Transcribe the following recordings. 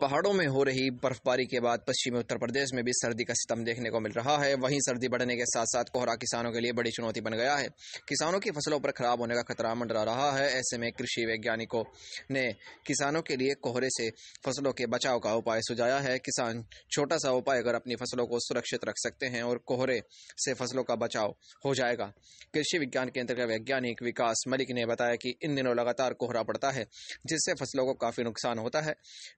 पहाड़ों में हो रही बर्फबारी के बाद पश्चिमी उत्तर प्रदेश में भी सर्दी का सितम देखने को मिल रहा है। वहीं सर्दी बढ़ने के साथ साथ कोहरा किसानों के लिए बड़ी चुनौती बन गया है। किसानों की फ़सलों पर खराब होने का खतरा मंडरा रहा है। ऐसे में कृषि वैज्ञानिकों ने किसानों के लिए कोहरे से फ़सलों के बचाव का उपाय सुझाया है। किसान छोटा सा उपाय कर अपनी फ़सलों को सुरक्षित रख सकते हैं और कोहरे से फ़सलों का बचाव हो जाएगा। कृषि विज्ञान केंद्र के वैज्ञानिक विकास मलिक ने बताया कि इन दिनों लगातार कोहरा पड़ता है, जिससे फ़सलों को काफ़ी नुकसान होता है।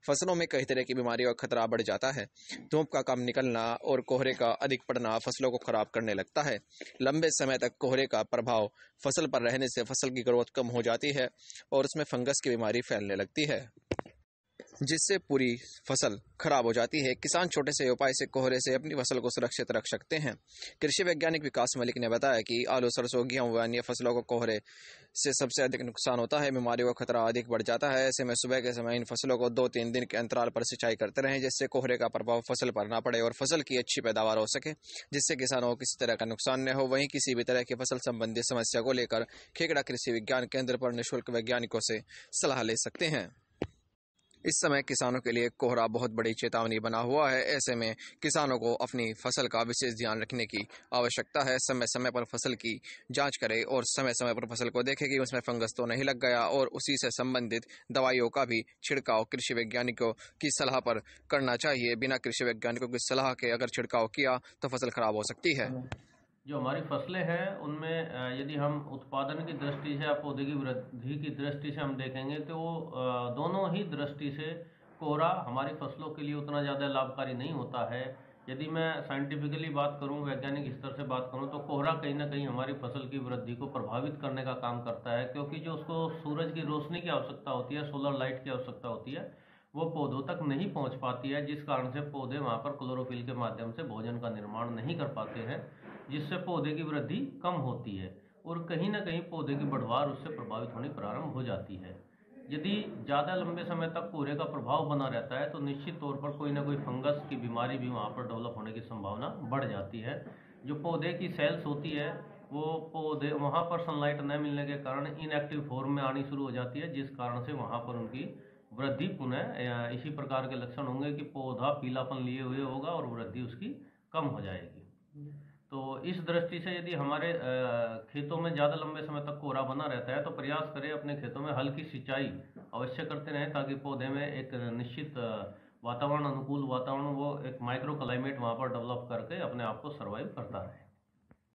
फ़सलों में कई तरह की बीमारी का खतरा बढ़ जाता है। धूप का कम निकलना और कोहरे का अधिक पड़ना फ़सलों को खराब करने लगता है। लंबे समय तक कोहरे का प्रभाव फ़सल पर रहने से फ़सल की ग्रोथ कम हो जाती है और उसमें फंगस की बीमारी फैलने लगती है। जिससे पूरी फ़सल खराब हो जाती है। किसान छोटे से उपाय से कोहरे से अपनी फ़सल को सुरक्षित रख सकते हैं। कृषि वैज्ञानिक विकास मलिक ने बताया कि आलू, सरसों, गेहूँ व अन्य फ़सलों को कोहरे से सबसे अधिक नुकसान होता है। बीमारियों का खतरा अधिक बढ़ जाता है। ऐसे में सुबह के समय इन फ़सलों को दो तीन दिन के अंतराल पर सिंचाई करते रहें, जिससे कोहरे का प्रभाव फ़सल पर न पड़े और फ़सल की अच्छी पैदावार हो सके, जिससे किसानों को किसी तरह का नुकसान न हो। वहीं किसी भी तरह की फ़सल संबंधी समस्या को लेकर खेगड़ा कृषि विज्ञान केंद्र पर निःशुल्क वैज्ञानिकों से सलाह ले सकते हैं। इस समय किसानों के लिए कोहरा बहुत बड़ी चेतावनी बना हुआ है। ऐसे में किसानों को अपनी फ़सल का विशेष ध्यान रखने की आवश्यकता है। समय समय पर फ़सल की जाँच करें और समय समय पर फ़सल को देखें कि उसमें फंगस तो नहीं लग गया और उसी से संबंधित दवाइयों का भी छिड़काव कृषि वैज्ञानिकों की सलाह पर करना चाहिए। बिना कृषि वैज्ञानिकों की सलाह के अगर छिड़काव किया तो फ़सल खराब हो सकती है। जो हमारी फ़सलें हैं, उनमें यदि हम उत्पादन की दृष्टि से या पौधे की वृद्धि की दृष्टि से हम देखेंगे तो वो दोनों ही दृष्टि से कोहरा हमारी फ़सलों के लिए उतना ज़्यादा लाभकारी नहीं होता है। यदि मैं साइंटिफिकली बात करूँ, वैज्ञानिक स्तर से बात करूँ तो कोहरा कहीं ना कहीं हमारी फ़सल की वृद्धि को प्रभावित करने का काम करता है, क्योंकि जो उसको सूरज की रोशनी की आवश्यकता होती है, सोलर लाइट की आवश्यकता होती है, वो पौधों तक नहीं पहुँच पाती है, जिस कारण से पौधे वहाँ पर क्लोरोफिल के माध्यम से भोजन का निर्माण नहीं कर पाते हैं। जिससे पौधे की वृद्धि कम होती है और कहीं ना कहीं पौधे की बढ़वार उससे प्रभावित होनी प्रारंभ हो जाती है। यदि ज़्यादा लंबे समय तक कोहरे का प्रभाव बना रहता है तो निश्चित तौर पर कोई ना कोई फंगस की बीमारी भी वहाँ पर डेवलप होने की संभावना बढ़ जाती है। जो पौधे की सेल्स होती है, वो पौधे, वहाँ पर सनलाइट न मिलने के कारण इनएक्टिव फॉर्म में आनी शुरू हो जाती है, जिस कारण से वहाँ पर उनकी वृद्धि पुनः इसी प्रकार के लक्षण होंगे कि पौधा पीलापन लिए हुए होगा और वृद्धि उसकी कम हो जाएगी। तो इस दृष्टि से यदि हमारे खेतों में ज़्यादा लंबे समय तक कोहरा बना रहता है तो प्रयास करें अपने खेतों में हल्की सिंचाई अवश्य करते रहें, ताकि पौधे में एक निश्चित वातावरण, अनुकूल वातावरण, वो एक माइक्रो क्लाइमेट वहाँ पर डेवलप करके अपने आप को सर्वाइव करता रहे।